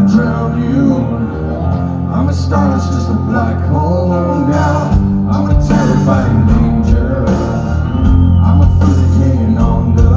I drown you. I'm astonished as a black hole now. I'm a terrifying danger. I'm a food on the